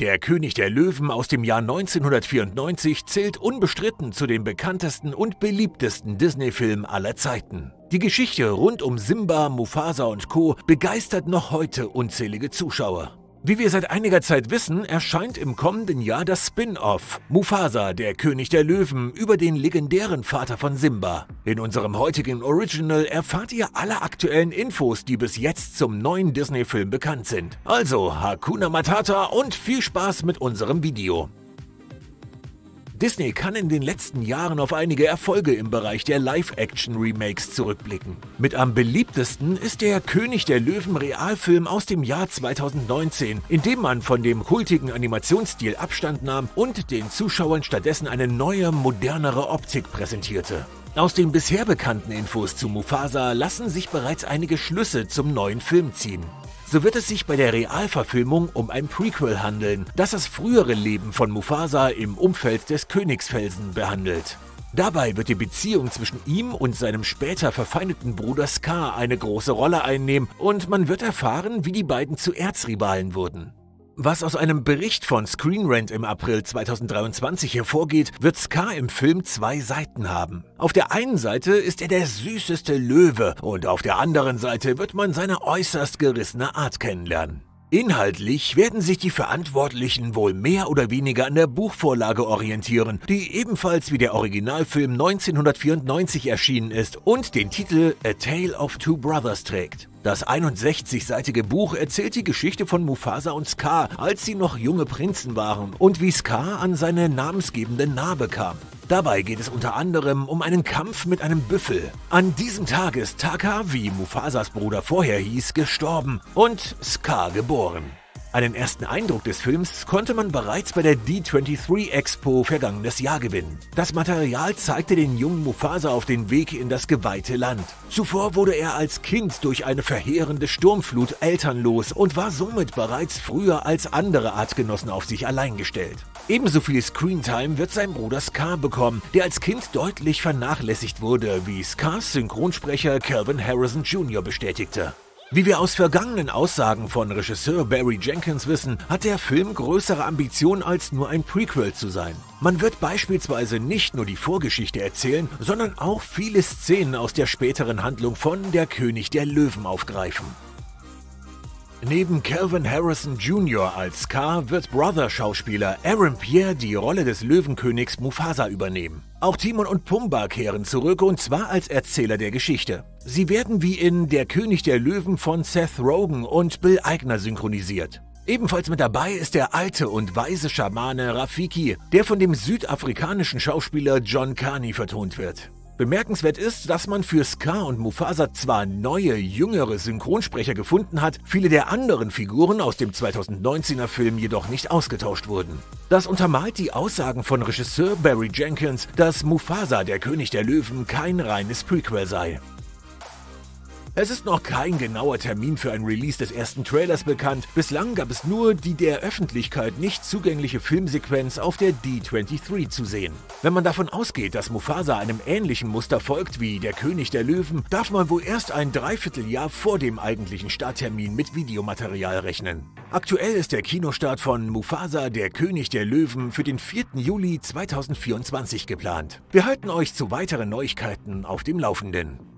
Der König der Löwen aus dem Jahr 1994 zählt unbestritten zu den bekanntesten und beliebtesten Disney-Filmen aller Zeiten. Die Geschichte rund um Simba, Mufasa und Co. begeistert noch heute unzählige Zuschauer. Wie wir seit einiger Zeit wissen, erscheint im kommenden Jahr das Spin-off Mufasa, der König der Löwen, über den legendären Vater von Simba. In unserem heutigen Original erfahrt ihr alle aktuellen Infos, die bis jetzt zum neuen Disney-Film bekannt sind. Also Hakuna Matata und viel Spaß mit unserem Video. Disney kann in den letzten Jahren auf einige Erfolge im Bereich der Live-Action-Remakes zurückblicken. Mit am beliebtesten ist der König der Löwen Realfilm aus dem Jahr 2019, in dem man von dem kultigen Animationsstil Abstand nahm und den Zuschauern stattdessen eine neue, modernere Optik präsentierte. Aus den bisher bekannten Infos zu Mufasa lassen sich bereits einige Schlüsse zum neuen Film ziehen. So wird es sich bei der Realverfilmung um ein Prequel handeln, das das frühere Leben von Mufasa im Umfeld des Königsfelsen behandelt. Dabei wird die Beziehung zwischen ihm und seinem später verfeindeten Bruder Scar eine große Rolle einnehmen und man wird erfahren, wie die beiden zu Erzrivalen wurden. Was aus einem Bericht von Screen Rant im April 2023 hervorgeht, wird Scar im Film zwei Seiten haben. Auf der einen Seite ist er der süßeste Löwe und auf der anderen Seite wird man seine äußerst gerissene Art kennenlernen. Inhaltlich werden sich die Verantwortlichen wohl mehr oder weniger an der Buchvorlage orientieren, die ebenfalls wie der Originalfilm 1994 erschienen ist und den Titel A Tale of Two Brothers trägt. Das 61-seitige Buch erzählt die Geschichte von Mufasa und Scar, als sie noch junge Prinzen waren und wie Scar an seine namensgebende Narbe kam. Dabei geht es unter anderem um einen Kampf mit einem Büffel. An diesem Tag ist Taka, wie Mufasas Bruder vorher hieß, gestorben und Scar geboren. Einen ersten Eindruck des Films konnte man bereits bei der D23 Expo vergangenes Jahr gewinnen. Das Material zeigte den jungen Mufasa auf den Weg in das geweihte Land. Zuvor wurde er als Kind durch eine verheerende Sturmflut elternlos und war somit bereits früher als andere Artgenossen auf sich allein gestellt. Ebenso viel Screentime wird sein Bruder Scar bekommen, der als Kind deutlich vernachlässigt wurde, wie Scars Synchronsprecher Calvin Harrison Jr. bestätigte. Wie wir aus vergangenen Aussagen von Regisseur Barry Jenkins wissen, hat der Film größere Ambitionen als nur ein Prequel zu sein. Man wird beispielsweise nicht nur die Vorgeschichte erzählen, sondern auch viele Szenen aus der späteren Handlung von Der König der Löwen aufgreifen. Neben Calvin Harrison Jr. als Scar wird Brother-Schauspieler Aaron Pierre die Rolle des Löwenkönigs Mufasa übernehmen. Auch Timon und Pumba kehren zurück und zwar als Erzähler der Geschichte. Sie werden wie in Der König der Löwen von Seth Rogen und Bill Eigner synchronisiert. Ebenfalls mit dabei ist der alte und weise Schamane Rafiki, der von dem südafrikanischen Schauspieler John Carney vertont wird. Bemerkenswert ist, dass man für Scar und Mufasa zwar neue, jüngere Synchronsprecher gefunden hat, viele der anderen Figuren aus dem 2019er Film jedoch nicht ausgetauscht wurden. Das untermalt die Aussagen von Regisseur Barry Jenkins, dass Mufasa, der König der Löwen, kein reines Prequel sei. Es ist noch kein genauer Termin für ein Release des ersten Trailers bekannt. Bislang gab es nur die der Öffentlichkeit nicht zugängliche Filmsequenz auf der D23 zu sehen. Wenn man davon ausgeht, dass Mufasa einem ähnlichen Muster folgt wie der König der Löwen, darf man wohl erst ein Dreivierteljahr vor dem eigentlichen Starttermin mit Videomaterial rechnen. Aktuell ist der Kinostart von Mufasa, der König der Löwen, für den 4. Juli 2024 geplant. Wir halten euch zu weiteren Neuigkeiten auf dem Laufenden.